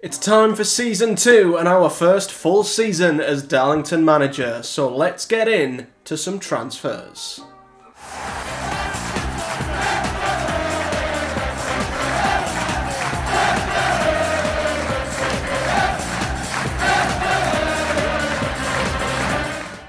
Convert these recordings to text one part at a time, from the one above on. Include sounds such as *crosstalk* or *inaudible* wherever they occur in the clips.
It's time for season two and our first full season as Darlington manager, so let's get in to some transfers.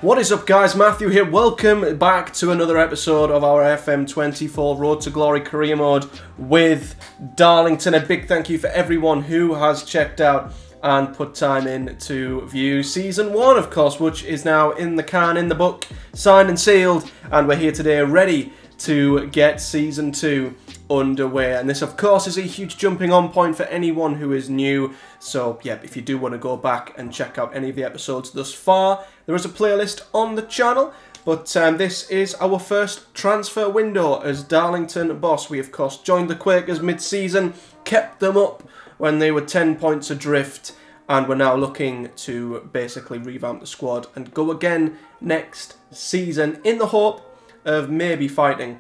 What is up, guys? Matthew here. Welcome back to another episode of our FM24 Road to Glory career mode with Darlington. A big thank you for everyone who has checked out and put time in to view season one, of course, which is now in the can, in the book, signed and sealed. And we're here today ready to get season two underway. And this, of course, is a huge jumping on point for anyone who is new. So, yeah, if you do want to go back and check out any of the episodes thus far, there is a playlist on the channel. But um, this is our first transfer window as Darlington boss. We, of course, joined the Quakers mid season, kept them up when they were 10 points adrift. And we're now looking to basically revamp the squad and go again next season in the hope of maybe fighting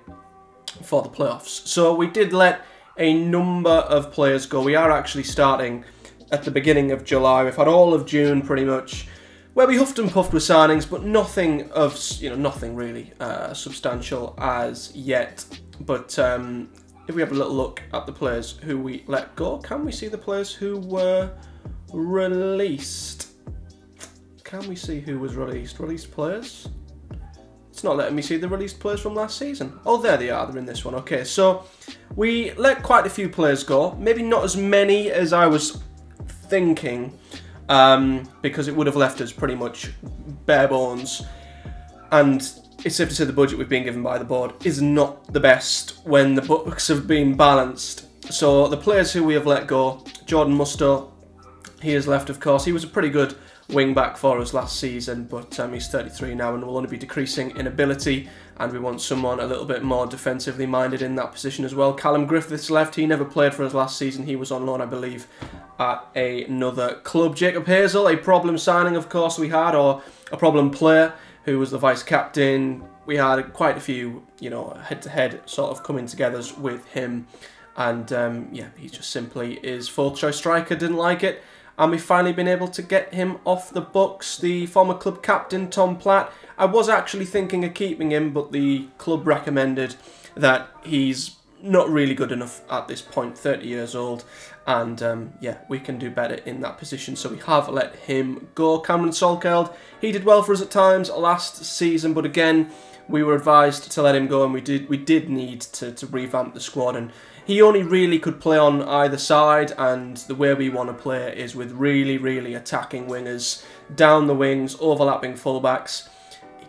for the playoffs. So we did let a number of players go. We are actually starting at the beginning of July. We've had all of June pretty much where we huffed and puffed with signings, but nothing of you know nothing really uh, substantial as yet. But um, if we have a little look at the players who we let go, can we see the players who were released? Can we see who was released? Released players? It's not letting me see the released players from last season. Oh, there they are. They're in this one. Okay, so we let quite a few players go. Maybe not as many as I was thinking, um, because it would have left us pretty much bare bones. And it's safe to say the budget we've been given by the board is not the best when the books have been balanced. So the players who we have let go, Jordan Musto, he has left, of course. He was a pretty good wing back for us last season, but um, he's 33 now and will only be decreasing in ability. And we want someone a little bit more defensively minded in that position as well. Callum Griffiths left. He never played for us last season. He was on loan, I believe, at another club. Jacob Hazel, a problem signing, of course, we had, or a problem player who was the vice captain. We had quite a few, you know, head to head sort of coming together with him. And um, yeah, he just simply is fourth choice striker, didn't like it and we've finally been able to get him off the books. The former club captain, Tom Platt, I was actually thinking of keeping him, but the club recommended that he's not really good enough at this point, 30 years old, and um, yeah, we can do better in that position, so we have let him go. Cameron Salkeld, he did well for us at times last season, but again, we were advised to let him go, and we did we did need to, to revamp the squad, and he only really could play on either side, and the way we want to play is with really, really attacking wingers down the wings, overlapping fullbacks.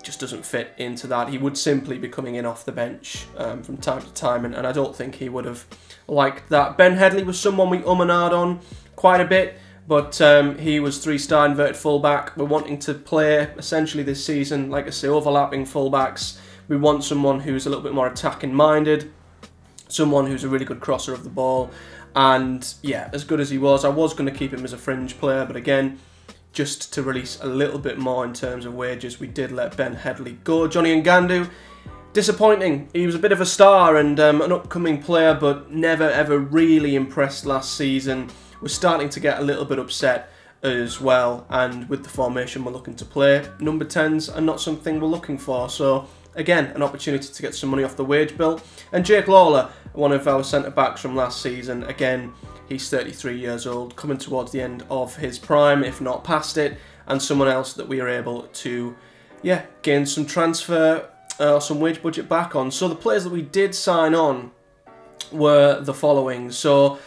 Just doesn't fit into that. He would simply be coming in off the bench um, from time to time, and, and, I don't think he would have liked that. Ben Headley was someone we um and on quite a bit, but um, he was three-star inverted fullback. We're wanting to play essentially this season, like I say, overlapping fullbacks. We want someone who's a little bit more attacking minded someone who's a really good crosser of the ball. And yeah, as good as he was, I was going to keep him as a fringe player, but again, just to release a little bit more in terms of wages, we did let Ben Headley go. Johnny Ngandu, disappointing. He was a bit of a star and um, an upcoming player, but never ever really impressed last season. We're starting to get a little bit upset as well, and with the formation we're looking to play, number 10s are not something we're looking for. So again, an opportunity to get some money off the wage bill. And Jake Lawler, one of our centre backs from last season, again, he's 33 years old, coming towards the end of his prime, if not past it, and someone else that we are able to, yeah, gain some transfer uh, or some wage budget back on. So the players that we did sign on were the following. So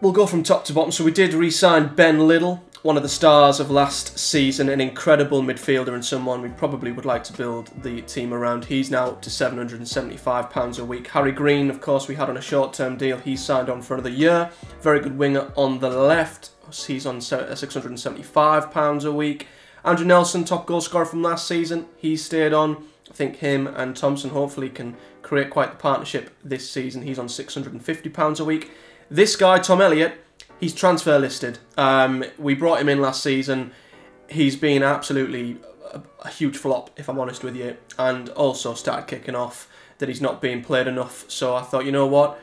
we'll go from top to bottom. So we did re-sign Ben Liddle, one of the stars of last season, an incredible midfielder and someone we probably would like to build the team around. He's now up to £775 a week. Harry Green, of course, we had on a short-term deal. He signed on for another year. Very good winger on the left. He's on uh, £675 a week. Andrew Nelson, top goal scorer from last season. He stayed on. I think him and Thompson hopefully can create quite the partnership this season. He's on £650 a week. This guy, Tom Elliott, he's transfer listed. Um, we brought him in last season. He's been absolutely a, a, huge flop, if I'm honest with you, and also started kicking off that he's not being played enough. So I thought, you know what,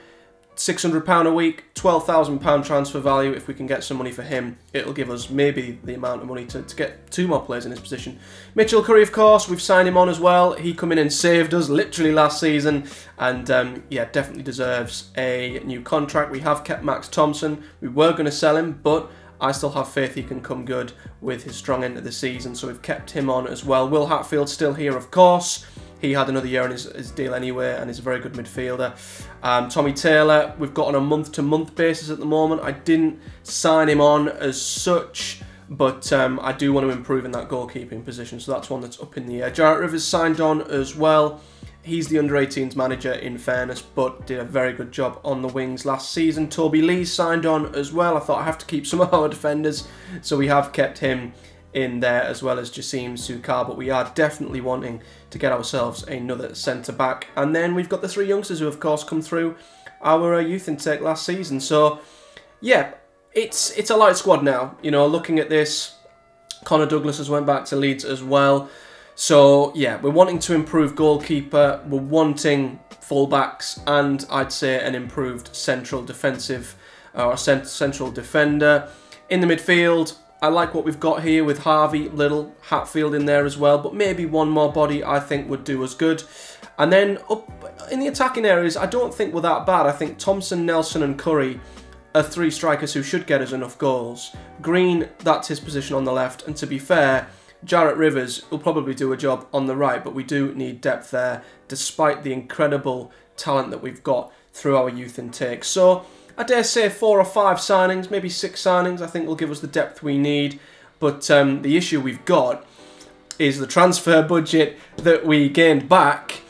£600 a week, £12,000 transfer value. If we can get some money for him, it'll give us maybe the amount of money to, to get two more players in his position. Mitchell Curry, of course, we've signed him on as well. He come in and saved us literally last season, and um, yeah, definitely deserves a new contract. We have kept Max Thompson. We were going to sell him, but I still have faith he can come good with his strong end of the season, so we've kept him on as well. Will Hatfield still here, of course. He had another year on his, his deal anyway, and he's a very good midfielder. Um, Tommy Taylor, we've got on a month-to-month basis at the moment. I didn't sign him on as such, but um, I do want to improve in that goalkeeping position, so that's one that's up in the air. Jarrett Rivers signed on as well. He's the under 18s manager, in fairness, but did a very good job on the wings last season. Toby Lee signed on as well. I thought I have to keep some *laughs* of our defenders, so we have kept him in there as well as Jasim Sukar, but we are definitely wanting to get ourselves another centre back. And then we've got the three youngsters who, of course, come through our uh, youth intake last season. So, yeah, it's it's a light squad now. You know, looking at this, Connor Douglas has went back to Leeds as well. So, yeah, we're wanting to improve goalkeeper. We're wanting fullbacks and I'd say an improved central defensive or uh, central defender. In the midfield, I like what we've got here with Harvey, Liddle, Hatfield in there as well, but maybe one more body I think would do us good. And then up in the attacking areas, I don't think we're that bad. I think Thompson, Nelson and Curry are three strikers who should get us enough goals. Green, that's his position on the left, and to be fair, Jarrett Rivers will probably do a job on the right, but we do need depth there, despite the incredible talent that we've got through our youth intake. So I dare say four or five signings, maybe six signings, I think will give us the depth we need. But um, the issue we've got is the transfer budget that we gained back.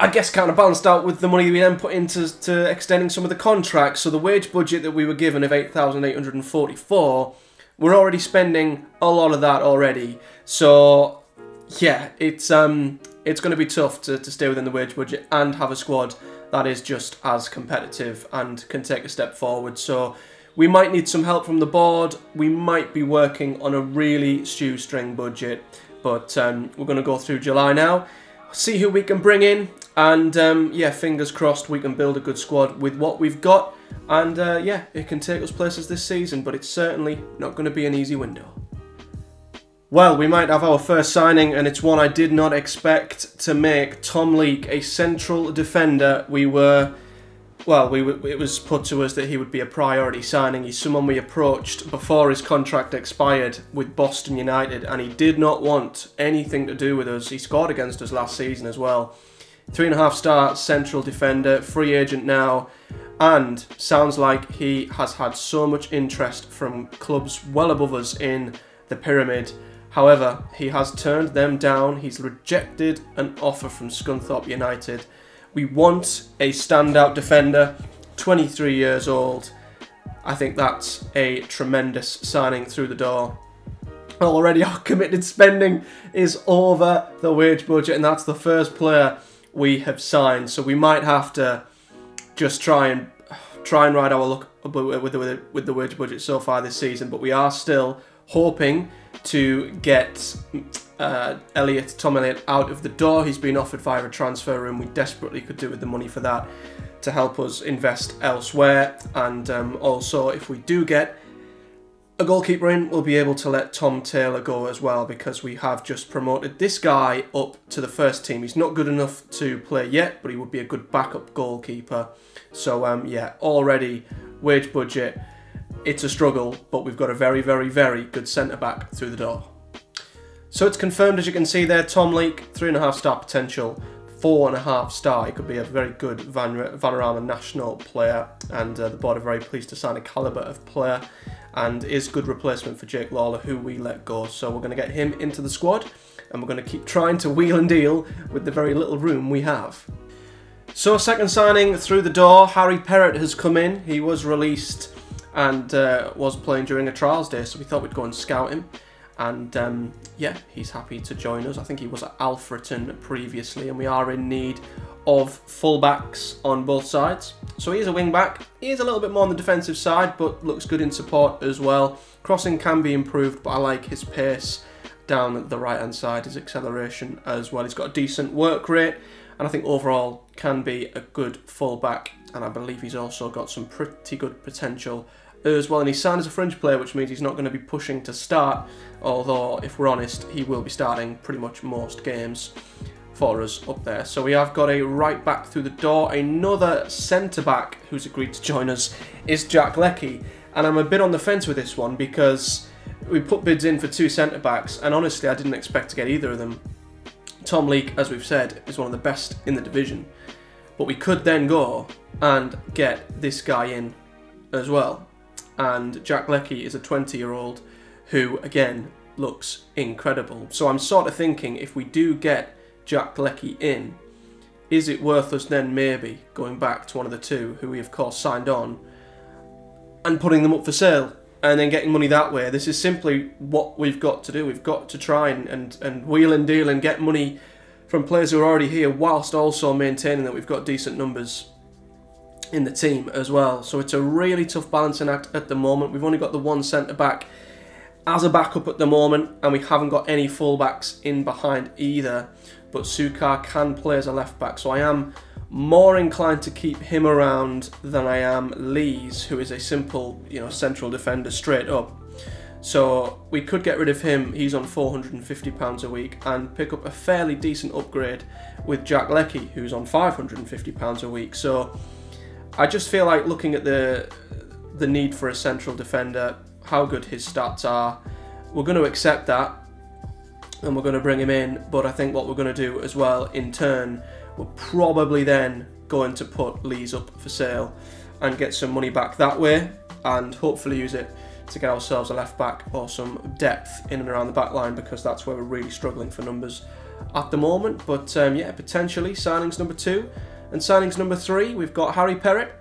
I guess kind of balanced out with the money we then put into to extending some of the contracts. So the wage budget that we were given of 8,844, we're already spending a lot of that already. So yeah, it's um it's going to be tough to, to stay within the wage budget and have a squad that is just as competitive and can take a step forward. So we might need some help from the board. We might be working on a really shoestring budget, but um, we're going to go through July now, see who we can bring in, and um, yeah, fingers crossed we can build a good squad with what we've got. And uh, yeah, it can take us places this season, but it's certainly not going to be an easy window. Well, we might have our first signing, and it's one I did not expect to make. Tom Leake, a central defender. We were, well, we it was put to us that he would be a priority signing. He's someone we approached before his contract expired with Boston United, and he did not want anything to do with us. He scored against us last season as well. Three and a half star central defender, free agent now, and sounds like he has had so much interest from clubs well above us in the pyramid However, he has turned them down. He's rejected an offer from Scunthorpe United. We want a standout defender, 23 years old. I think that's a tremendous signing through the door. Already our committed spending is over the wage budget and that's the first player we have signed. So we might have to just try and try and ride our luck with the, with the wage budget so far this season, but we are still hoping to get uh, Elliot, Tom Elliott out of the door. He's been offered via a transfer room. We desperately could do with the money for that to help us invest elsewhere. And um, also, if we do get a goalkeeper in, we'll be able to let Tom Taylor go as well because we have just promoted this guy up to the first team. He's not good enough to play yet, but he would be a good backup goalkeeper. So, um, yeah, already wage budget it's a struggle, but we've got a very, very, very good centre back through the door. So it's confirmed, as you can see there, Tom Leake, three and a half star potential, four and a half star. He could be a very good Van Vanarama national player, and uh, the board are very pleased to sign a calibre of player, and is good replacement for Jake Lawler, who we let go. So we're going to get him into the squad, and we're going to keep trying to wheel and deal with the very little room we have. So second signing through the door, Harry Perrett has come in. He was released and uh, was playing during a trials day, so we thought we'd go and scout him. And um, yeah, he's happy to join us. I think he was at Alfreton previously, and we are in need of fullbacks on both sides. So he's a wing back. He is a little bit more on the defensive side, but looks good in support as well. Crossing can be improved, but I like his pace down the right hand side, his acceleration as well. He's got a decent work rate, and I think overall can be a good fullback and I believe he's also got some pretty good potential as well. And he's signed as a fringe player, which means he's not going to be pushing to start. Although, if we're honest, he will be starting pretty much most games for us up there. So we have got a right back through the door. Another centre back who's agreed to join us is Jack Leckie. And I'm a bit on the fence with this one because we put bids in for two centre backs, and honestly, I didn't expect to get either of them. Tom Leake, as we've said, is one of the best in the division. But we could then go and get this guy in as well. And Jack Leckie is a 20 year old who, again, looks incredible. So I'm sort of thinking if we do get Jack Leckie in, is it worth us then maybe going back to one of the two who we, of course, signed on and putting them up for sale? and then getting money that way. This is simply what we've got to do. We've got to try and, and, and wheel and deal and get money from players who are already here, whilst also maintaining that we've got decent numbers in the team as well. So it's a really tough balancing act at the moment. We've only got the one centre back as a backup at the moment, and we haven't got any fullbacks in behind either. But Sukar can play as a left back, so I am more inclined to keep him around than I am Lees, who is a simple, you know, central defender straight up. So we could get rid of him, he's on £450 a week, and pick up a fairly decent upgrade with Jack Leckie, who's on £550 a week. So I just feel like looking at the the need for a central defender, how good his stats are, we're going to accept that and we're going to bring him in. But I think what we're going to do as well in turn we're probably then going to put Lees up for sale and get some money back that way and hopefully use it to get ourselves a left back or some depth in and around the back line because that's where we're really struggling for numbers at the moment. But um, yeah, potentially signings number two and signings number three, we've got Harry Perrett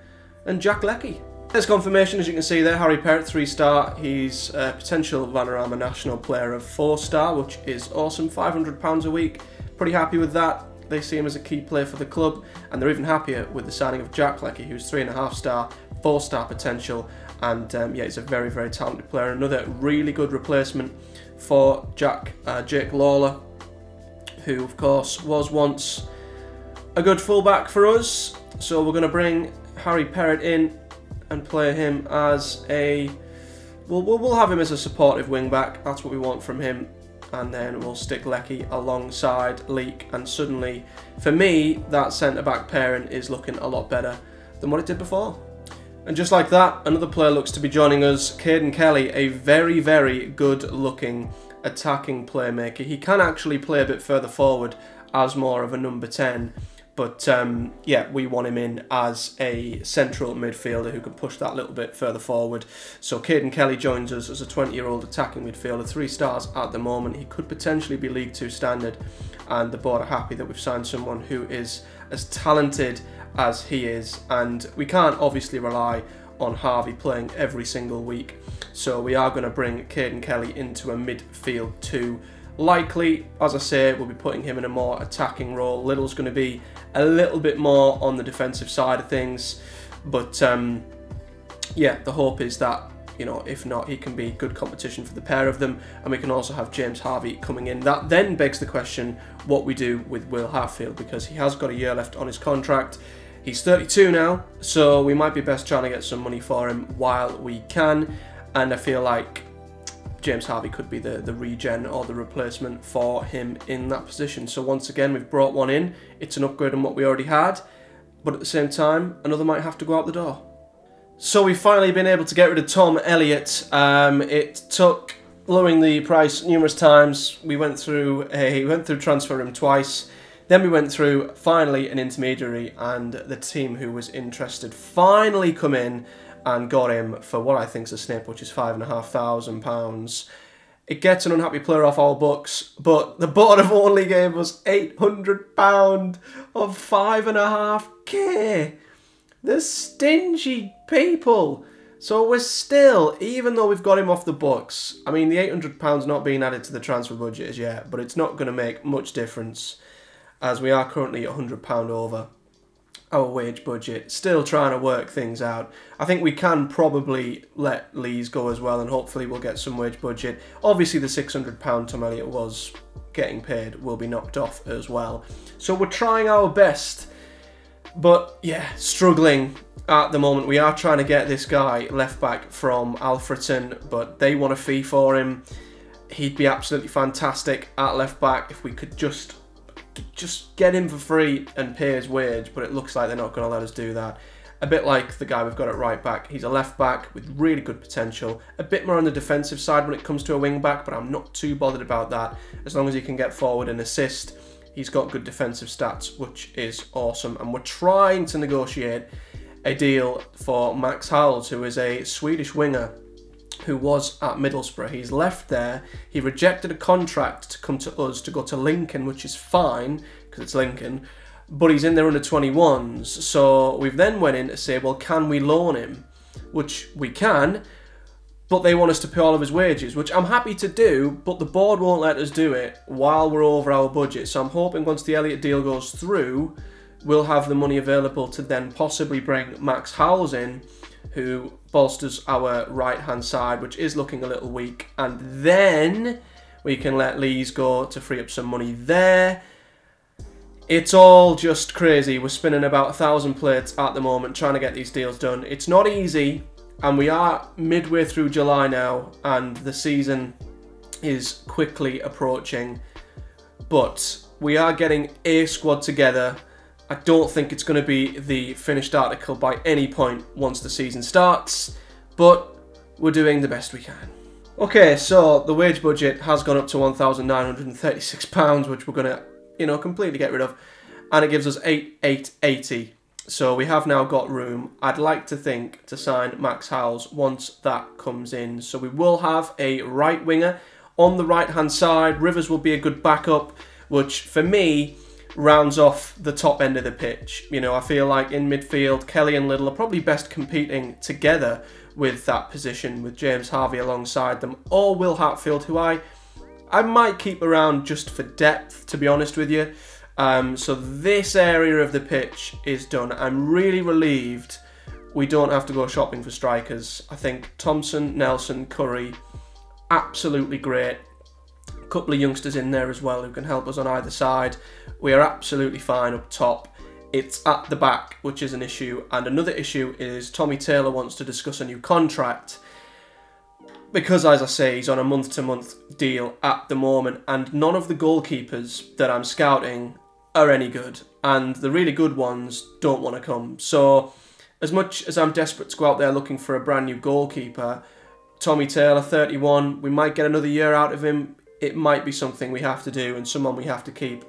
and Jack Leckie. There's confirmation, as you can see there, Harry Perrett, three star. He's a potential Vanarama national player of four star, which is awesome. £500 a week. Pretty happy with that. They see him as a key player for the club, and they're even happier with the signing of Jack Leckie, who's three and a half star, four star potential, and um, yeah, he's a very, very talented player. Another really good replacement for Jack uh, Jake Lawler, who of course was once a good fullback for us. So we're going to bring Harry Perrett in and play him as a. We'll, we'll have him as a supportive wing back. That's what we want from him and then we'll stick Leckie alongside Leake. and suddenly for me that centre back pairing is looking a lot better than what it did before. And just like that, another player looks to be joining us, Caden Kelly, a very, very good looking attacking playmaker. He can actually play a bit further forward as more of a number 10 but um, yeah, we want him in as a central midfielder who can push that little bit further forward. So Caden Kelly joins us as a 20 year old attacking midfielder, three stars at the moment. He could potentially be League Two standard, and the board are happy that we've signed someone who is as talented as he is. And we can't obviously rely on Harvey playing every single week. So we are going to bring Caden Kelly into a midfield two Likely, as I say, we'll be putting him in a more attacking role. Liddle's going to be a little bit more on the defensive side of things, but um, yeah, the hope is that you know, if not, he can be good competition for the pair of them, and we can also have James Harvey coming in. That then begs the question what we do with Will Hatfield because he has got a year left on his contract. He's 32 now, so we might be best trying to get some money for him while we can. And I feel like James Harvey could be the, the regen or the replacement for him in that position. So once again, we've brought one in. It's an upgrade on what we already had, but at the same time, another might have to go out the door. So we've finally been able to get rid of Tom Elliott. Um, it took lowering the price numerous times. We went through a we *laughs* went through Transferroom twice. Then we went through finally an intermediary, and the team who was interested finally come in and got him for what I think is a snip, which is five and a half thousand pounds. It gets an unhappy player off our books, but the board have only gave us eight hundred pound of five and a half k. The stingy people. So we're still, even though we've got him off the books, I mean the eight hundred pounds not being added to the transfer budget as yet, but it's not going to make much difference, as we are currently hundred pound over our wage budget, still trying to work things out. I think we can probably let Lees go as well, and hopefully we'll get some wage budget. Obviously, the £600 Tom Elliott was getting paid will be knocked off as well. So we're trying our best But yeah, struggling at the moment. We are trying to get this guy left back from Alfreton, but they want a fee for him. He'd be absolutely fantastic at left back if we could just just get him for free and pay his wage, but it looks like they're not going to let us do that. A bit like the guy we've got at right back. He's a left back with really good potential. A bit more on the defensive side when it comes to a wing back, but I'm not too bothered about that. As long as he can get forward and assist, he's got good defensive stats, which is awesome. And we're trying to negotiate a deal for Max Howells, who is a Swedish winger who was at Middlesbrough. He's left there. He rejected a contract to come to us to go to Lincoln, which is fine because it's Lincoln. But he's in there under 21s. So we've then went in to say, well, can we loan him? Which we can, but they want us to pay all of his wages, which I'm happy to do, but the board won't let us do it while we're over our budget. So I'm hoping once the Elliott deal goes through, we'll have the money available to then possibly bring Max Howells in who bolsters our right hand side, which is looking a little weak. And then we can let Lees go to free up some money there. It's all just crazy. We're spinning about a thousand plates at the moment trying to get these deals done. It's not easy, and we are midway through July now, and the season is quickly approaching. But we are getting a squad together I don't think it's going to be the finished article by any point once the season starts, but we're doing the best we can. Okay, so the wage budget has gone up to £1,936, which we're going to, you know, completely get rid of, and it gives us 8880. So we have now got room. I'd like to think to sign Max Howells once that comes in. So we will have a right winger on the right hand side. Rivers will be a good backup, which for me rounds off the top end of the pitch. You know, I feel like in midfield, Kelly and Liddle are probably best competing together with that position, with James Harvey alongside them, or Will Hatfield, who I I might keep around just for depth, to be honest with you. Um, so this area of the pitch is done. I'm really relieved we don't have to go shopping for strikers. I think Thompson, Nelson, Curry, absolutely great couple of youngsters in there as well who can help us on either side. We are absolutely fine up top. It's at the back, which is an issue. And another issue is Tommy Taylor wants to discuss a new contract. Because, as I say, he's on a month to month deal at the moment, and none of the goalkeepers that I'm scouting are any good. And the really good ones don't want to come. So, as much as I'm desperate to go out there looking for a brand new goalkeeper, Tommy Taylor, 31, we might get another year out of him it might be something we have to do and someone we have to keep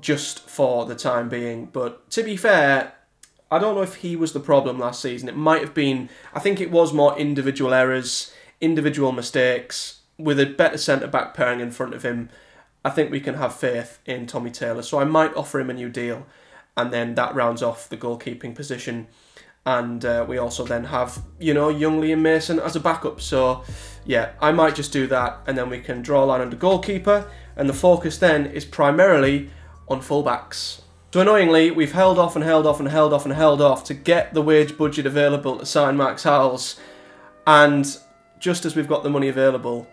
just for the time being. But to be fair, I don't know if he was the problem last season. It might have been, I think it was more individual errors, individual mistakes. With a better centre back pairing in front of him, I think we can have faith in Tommy Taylor. So I might offer him a new deal, and then that rounds off the goalkeeping position. And uh, we also then have, you know, young Liam Mason as a backup. So yeah, I might just do that and then we can draw a line under goalkeeper and the focus then is primarily on fullbacks. So annoyingly, we've held off and held off and held off and held off to get the wage budget available to sign Max Howells and just as we've got the money available,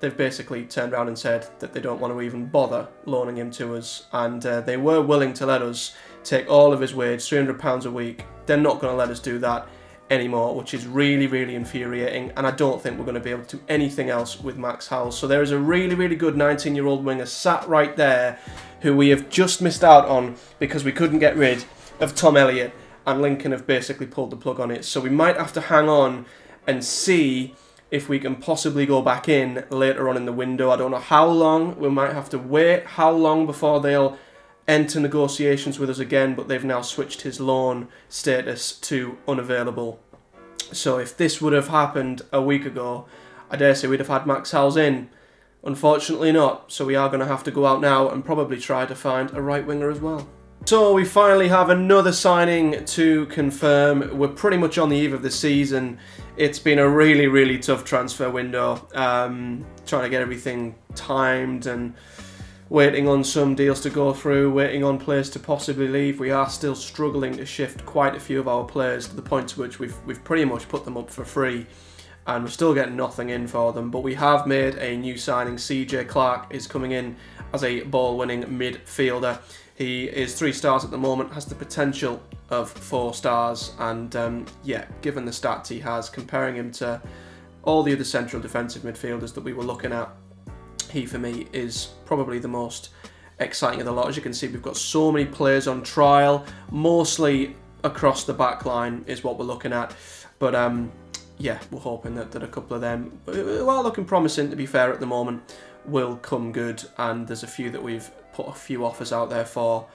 they've basically turned around and said that they don't want to even bother loaning him to us and uh, they were willing to let us take all of his wage, £300 a week. They're not going to let us do that anymore, which is really, really infuriating. And I don't think we're going to be able to do anything else with Max Howells. So there is a really, really good 19 year old winger sat right there who we have just missed out on because we couldn't get rid of Tom Elliott. And Lincoln have basically pulled the plug on it. So we might have to hang on and see if we can possibly go back in later on in the window. I don't know how long. We might have to wait how long before they'll enter negotiations with us again, but they've now switched his loan status to unavailable. So if this would have happened a week ago, I dare say we'd have had Max Howells in. Unfortunately not, so we are going to have to go out now and probably try to find a right winger as well. So we finally have another signing to confirm. We're pretty much on the eve of the season. It's been a really, really tough transfer window. Um, trying to get everything timed and waiting on some deals to go through, waiting on players to possibly leave. We are still struggling to shift quite a few of our players to the point to which we've, we've pretty much put them up for free and we're still getting nothing in for them. But we have made a new signing. CJ Clark is coming in as a ball winning midfielder. He is three stars at the moment, has the potential of four stars, and um, yeah, given the stats he has, comparing him to all the other central defensive midfielders that we were looking at, he for me is probably the most exciting of the lot. As you can see, we've got so many players on trial, mostly across the back line is what we're looking at. But um, yeah, we're hoping that, that a couple of them, who are looking promising to be fair at the moment, will come good. And there's a few that we've put a few offers out there for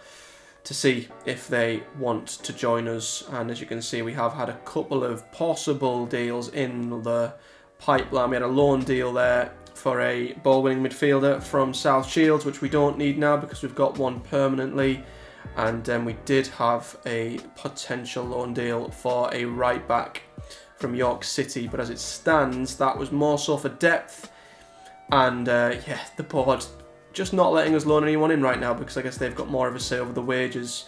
to see if they want to join us. And as you can see, we have had a couple of possible deals in the pipeline. We had a loan deal there for a ball winning midfielder from South Shields, which we don't need now because we've got one permanently. And then we did have a potential loan deal for a right back from York City, but as it stands, that was more so for depth. And uh, yeah, the board just not letting us loan anyone in right now because I guess they've got more of a say over the wages,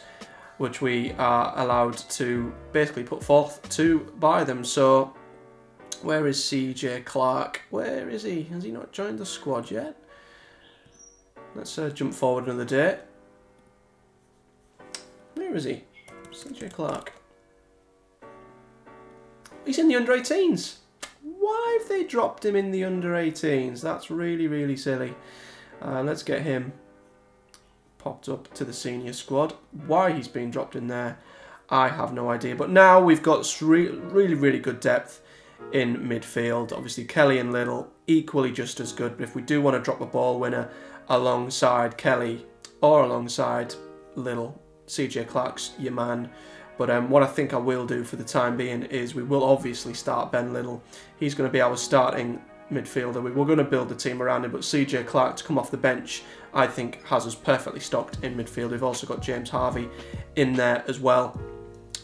which we are allowed to basically put forth to buy them. So, where is CJ Clark? Where is he? Has he not joined the squad yet? Let's uh, jump forward another day. Where is he? CJ Clark. He's in the under 18s. Why have they dropped him in the under 18s? That's really, really silly. Uh, let's get him popped up to the senior squad. Why he's been dropped in there, I have no idea. But now we've got re really, really good depth in midfield. Obviously, Kelly and Liddle equally just as good. But if we do want to drop a ball winner alongside Kelly or alongside Liddle, CJ Clark's your man. But um, what I think I will do for the time being is we will obviously start Ben Liddle. He's going to be our starting midfielder. We were going to build the team around him, but CJ Clark to come off the bench, I think, has us perfectly stocked in midfield. We've also got James Harvey in there as well.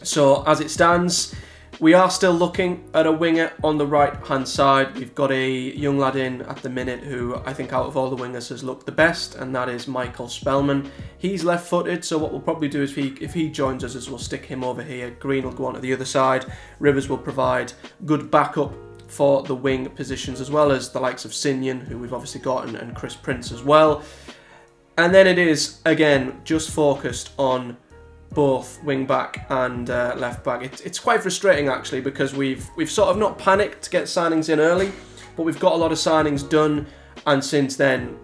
So as it stands, we are still looking at a winger on the right hand side. We've got a young lad in at the minute who I think out of all the wingers has looked the best, and that is Michael Spellman. He's left footed, so what we'll probably do is if he, if he joins us is we'll stick him over here. Green will go on to the other side. Rivers will provide good backup for the wing positions, as well as the likes of Sinyan, who we've obviously got, and Chris Prince as well. And then it is, again, just focused on both wing back and uh, left back. It, it's quite frustrating actually because we've we've sort of not panicked to get signings in early, but we've got a lot of signings done, and since then,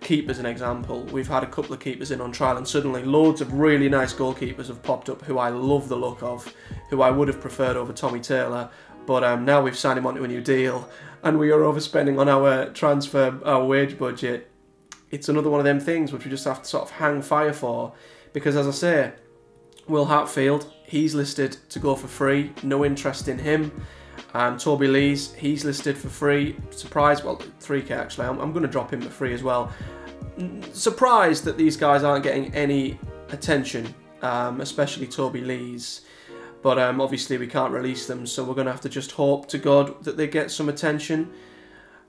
keepers an example, we've had a couple of keepers in on trial, and suddenly loads of really nice goalkeepers have popped up who I love the look of, who I would have preferred over Tommy Taylor, but um, now we've signed him onto a new deal, and we are overspending on our transfer, our wage budget. It's another one of them things which we just have to sort of hang fire for, because as I say, Will Hatfield, he's listed to go for free. No interest in him. Um, Toby Lees, he's listed for free. Surprise, well, 3k actually. I'm, I'm going to drop him for free as well. Surprised that these guys aren't getting any attention, um, especially Toby Lees. But um, obviously we can't release them, so we're going to have to just hope to God that they get some attention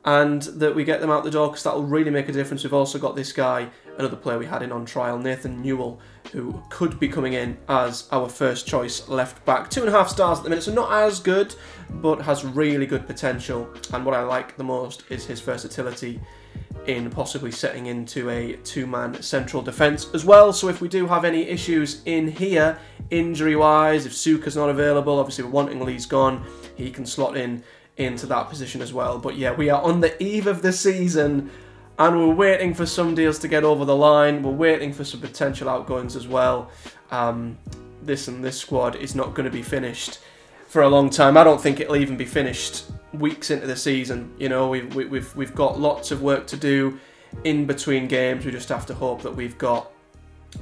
and that we get them out the door because that will really make a difference. We've also got this guy, another player we had in on trial, Nathan Newell, who could be coming in as our first choice left back. Two and a half stars at the minute, so not as good, but has really good potential. And what I like the most is his versatility in possibly setting into a two-man central defence as well. So if we do have any issues in here, injury-wise, if Sukar's not available, obviously we're wanting Lees gone, he can slot in into that position as well. But yeah, we are on the eve of the season and we're waiting for some deals to get over the line. We're waiting for some potential outgoings as well. Um, this and this squad is not going to be finished for a long time. I don't think it'll even be finished weeks into the season. You know, we've we've we've got lots of work to do in between games. We just have to hope that we've got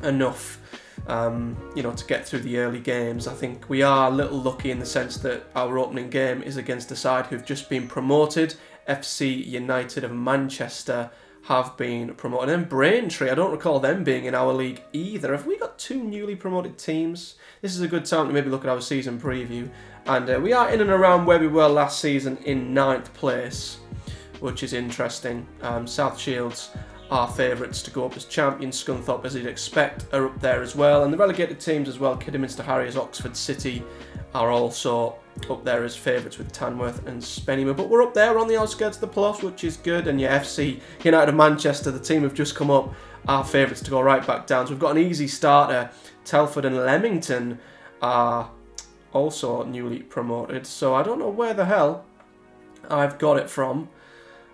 enough, um, you know, to get through the early games. I think we are a little lucky in the sense that our opening game is against a side who've just been promoted. FC United of Manchester have been promoted. And Braintree, I don't recall them being in our league either. Have we got two newly promoted teams? This is a good time to maybe look at our season preview. And uh, we are in and around where we were last season in ninth place, which is interesting. Um, South Shields are favourites to go up as champions. Scunthorpe, as you'd expect, are up there as well. And the relegated teams as well, Kidderminster Harriers, Oxford City are also up there as favourites with Tamworth and Spennymoor. But we're up there, on the outskirts of the playoffs, which is good. And yeah, FC United of Manchester, the team have just come up, are favourites to go right back down. So we've got an easy starter. Telford and Leamington are also newly promoted. So I don't know where the hell I've got it from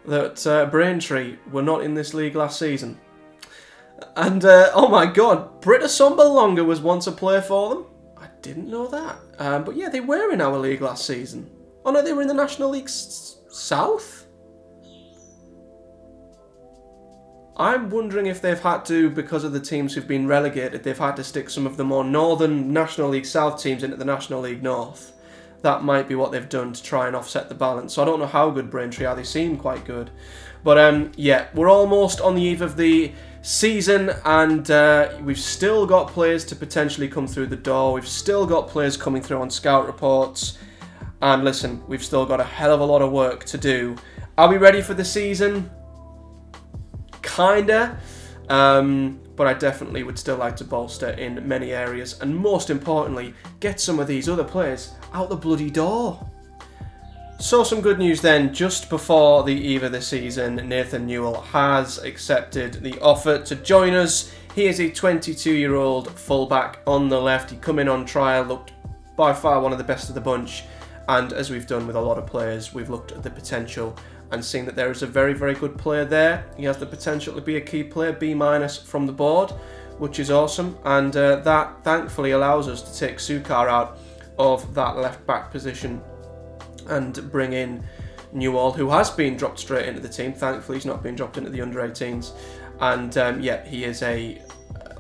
that uh, Braintree were not in this league last season. And uh, oh my god, Britta Longer was once a player for them. I didn't know that. Um, but yeah, they were in our league last season. Oh no, they were in the National League South? I'm wondering if they've had to, because of the teams who've been relegated, they've had to stick some of the more northern National League South teams into the National League North. That might be what they've done to try and offset the balance. So I don't know how good Braintree are. They seem quite good. But um, yeah, we're almost on the eve of the season and uh, we've still got players to potentially come through the door. We've still got players coming through on scout reports. And listen, we've still got a hell of a lot of work to do. Are we ready for the season? Kinda. Um, but I definitely would still like to bolster in many areas and most importantly, get some of these other players out the bloody door. So some good news then, just before the eve of the season, Nathan Newell has accepted the offer to join us. He is a 22 year old fullback on the left. He come in on trial, looked by far one of the best of the bunch. And as we've done with a lot of players, we've looked at the potential and seen that there is a very, very good player there. He has the potential to be a key player, B minus from the board, which is awesome. And uh, that thankfully allows us to take Sukar out of that left back position and bring in Newell, who has been dropped straight into the team. Thankfully, he's not been dropped into the under 18s. And um, yeah, he is a,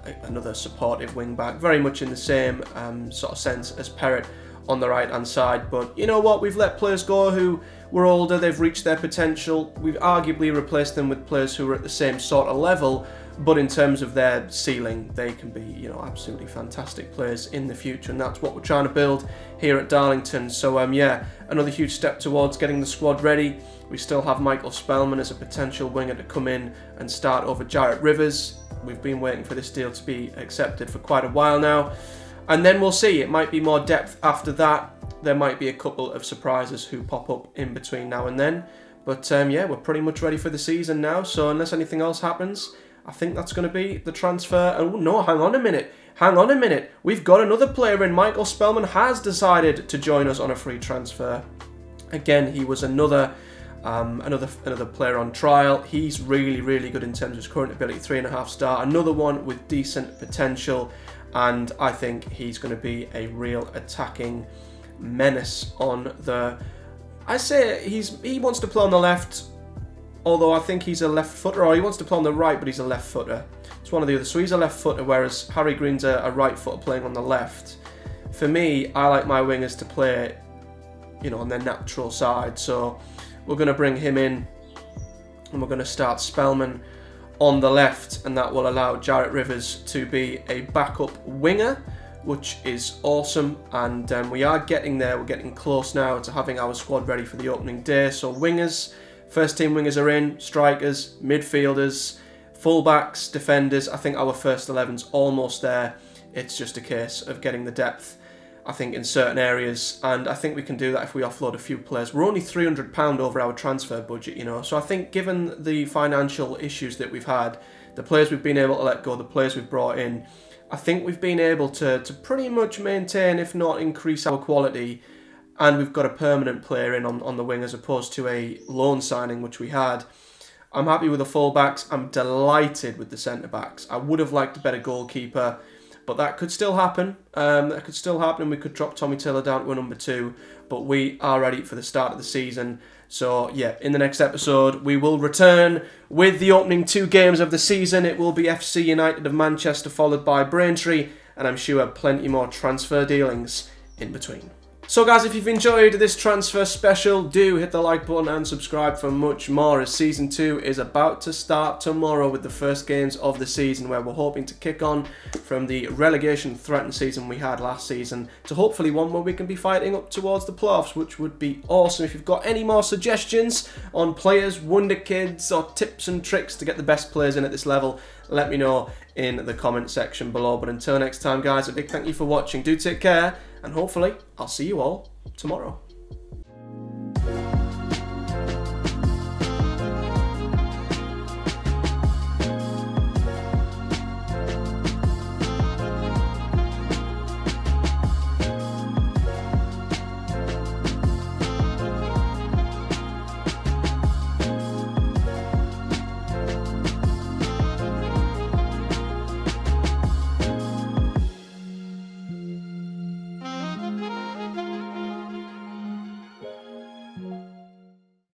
a, another supportive wing back, very much in the same um, sort of sense as Perrett on the right hand side. But you know what? We've let players go who were older, they've reached their potential. We've arguably replaced them with players who are at the same sort of level but in terms of their ceiling, they can be, you know, absolutely fantastic players in the future, and that's what we're trying to build here at Darlington. So, um, yeah, another huge step towards getting the squad ready. We still have Michael Spellman as a potential winger to come in and start over Jarrett Rivers. We've been waiting for this deal to be accepted for quite a while now. And then we'll see. It might be more depth after that. There might be a couple of surprises who pop up in between now and then. But um, yeah, we're pretty much ready for the season now. So unless anything else happens, I think that's going to be the transfer. Oh, no, hang on a minute. Hang on a minute. We've got another player in. Michael Spellman has decided to join us on a free transfer. Again, he was another um, another another player on trial. He's really, really good in terms of his current ability, three and a half star. Another one with decent potential, and I think he's going to be a real attacking menace on the. I say he's he wants to play on the left although I think he's a left footer, or he wants to play on the right, but he's a left footer. It's one of the other. So he's a left footer, whereas Harry Green's a, a right footer playing on the left. For me, I like my wingers to play, you know, on their natural side. So we're going to bring him in, and we're going to start Spellman on the left, and that will allow Jarrett Rivers to be a backup winger which is awesome and um, we are getting there we're getting close now to having our squad ready for the opening day so wingers First team wingers are in, strikers, midfielders, fullbacks, defenders. I think our first 11's almost there. It's just a case of getting the depth, I think, in certain areas. And I think we can do that if we offload a few players. We're only £300 over our transfer budget, you know. So I think given the financial issues that we've had, the players we've been able to let go, the players we've brought in, I think we've been able to, to pretty much maintain, if not increase our quality and we've got a permanent player in on, on the wing as opposed to a loan signing, which we had. I'm happy with the fullbacks. I'm delighted with the centre backs. I would have liked a better goalkeeper, but that could still happen. Um, that could still happen, and we could drop Tommy Taylor down to a number two. But we are ready for the start of the season. So yeah, in the next episode, we will return with the opening two games of the season. It will be FC United of Manchester, followed by Braintree, and I'm sure plenty more transfer dealings in between. So guys, if you've enjoyed this transfer special, do hit the like button and subscribe for much more as Season 2 is about to start tomorrow with the first games of the season where we're hoping to kick on from the relegation threatened season we had last season to hopefully one where we can be fighting up towards the playoffs, which would be awesome. If you've got any more suggestions on players, wonder kids or tips and tricks to get the best players in at this level, let me know in the comment section below. But until next time guys, a big thank you for watching. Do take care and hopefully I'll see you all tomorrow.